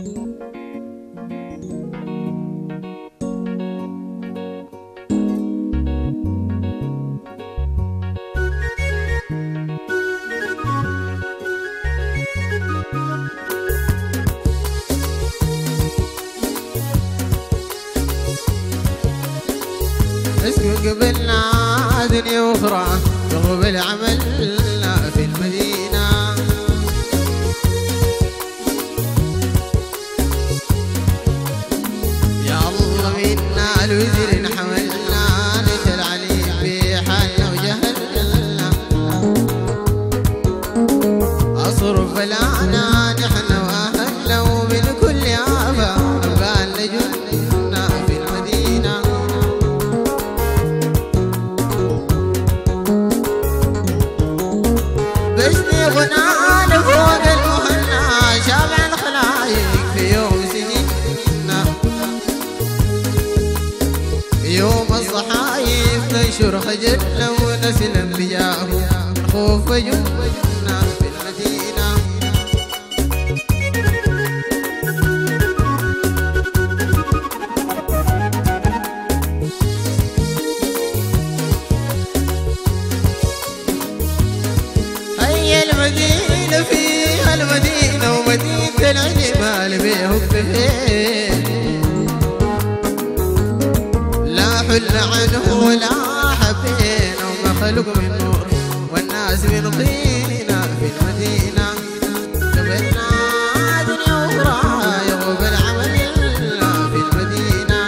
اسكن قبلنا دنيا وأخرى قلب العمل. ننشر خجلنا ونسلم بجاهه خوف جنة في المدينة هي المدينة فيها المدينة ومدينة العجمال بيه الطفيل لا حل عنه ولا ومخلوق من نور والناس من طينة في المدينة قبلنا دنيا أخرى يغوب العمل في المدينة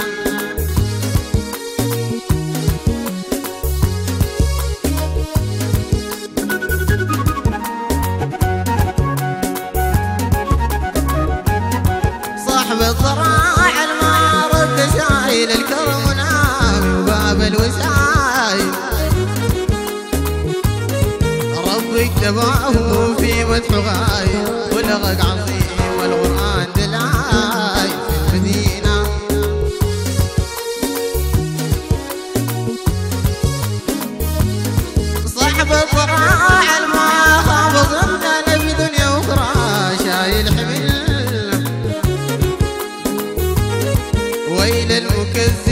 صاحب الضراع المعرض سايل الكرم نامي وباب الوسايل. تبعه في مدح غايب ولغق عظيم والقرآن دلاي في المدينة. صاحب الضراع الما خاب ظننا في دنيا أخرى شايل حمل. ويل المكذب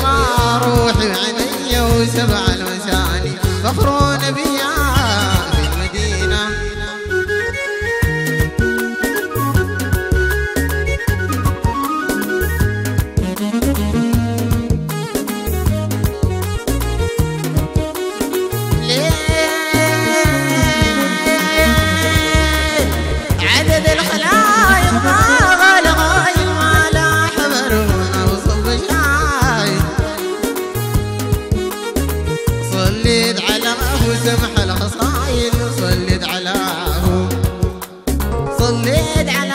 Nosotros قلت على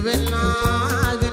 செவனாக